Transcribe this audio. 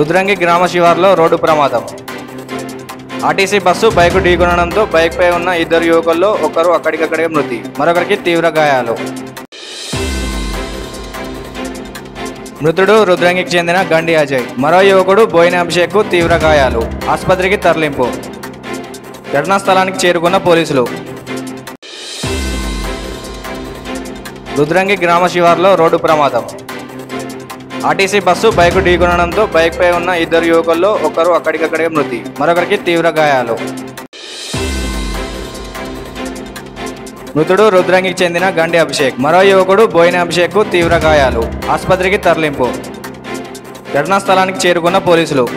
రుద్రంగి గ్రామ శివార్లో రోడ్డు ప్రమాదం. ఆర్టీసీ బస్సు బైకు ఢీకొనడంతో బైక్పై ఉన్న ఇద్దరు యువకుల్లో ఒకరు అక్కడికక్కడే మృతి మరొకరికి తీవ్ర గాయాలు. మృతుడు రుద్రంగికి చెందిన గండి అజయ్ మరో యువకుడు బోయిన అభిషేక్ తీవ్ర గాయాలు ఆసుపత్రికి తరలింపు. ఘటనా స్థలానికి చేరుకున్న పోలీసులు. రుద్రంగి గ్రామ శివార్లో రోడ్డు ప్రమాదం. ఆర్టీసీ బస్సు బైకు ఢీకొనడంతో బైక్పై ఉన్న ఇద్దరు యువకుల్లో ఒకరు అక్కడికక్కడే మృతి. మరొకరికి తీవ్ర గాయాలు. మృతుడు రుద్రంగికి చెందిన గండి అభిషేక్. మరో యువకుడు బోయిన అభిషేక్ తీవ్ర గాయాలు. ఆసుపత్రికి తరలింపు. ఘటనా స్థలానికి చేరుకున్న పోలీసులు.